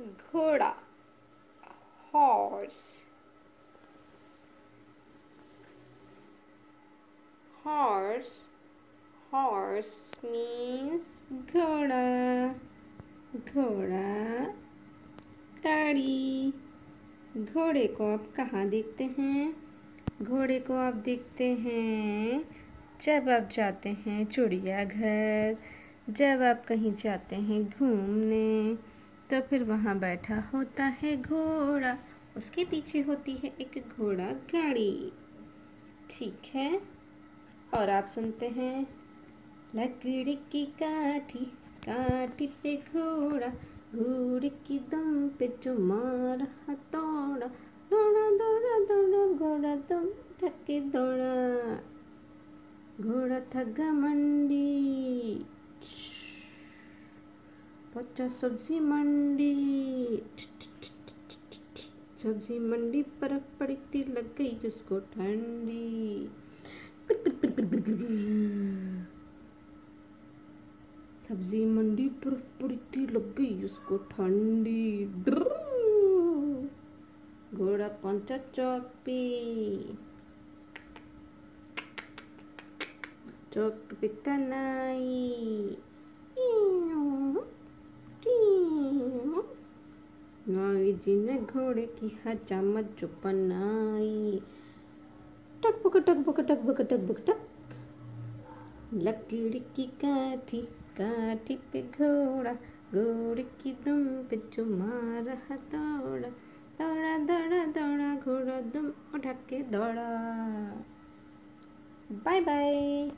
घोड़ा horse horse horse means घोड़ा घोड़ा, गाड़ी। घोड़े को आप कहाँ देखते हैं? घोड़े को आप देखते हैं जब आप जाते हैं चिड़ियाघर, जब आप कहीं जाते हैं घूमने। तो फिर वहाँ बैठा होता है घोड़ा। उसके पीछे होती है एक घोड़ा गाड़ी। ठीक है, और आप सुनते हैं, लकड़ी की काठी काठी पे घोड़ा घोड़े की दम पे जो मार हथौड़ा दौड़ा दौड़ा दौड़ा घोड़ा दम थके दौड़ा। घोड़ा था घमंडी। पचा सब्ज़ी मंडी। सब्ज़ी मंडी पर पड़ी थी लग गई उसको ठंडी। सब्ज़ी मंडी पर पड़ी थी लग गई उसको ठंडी। घोड़ा पहुँचा चौक पे। चौक पे तनाई। नाई जी घोड़े की हजामत जो बनाई टक बक टक बक टक बक टक बक, टक। लकड़ी की काठी काठी पे घोड़ा, घोड़े की दुम पे जो मार हथौड़ा दौड़ा दौड़ा दौड़ा, घोड़ा दुम उठा के दौड़ा। Bye bye.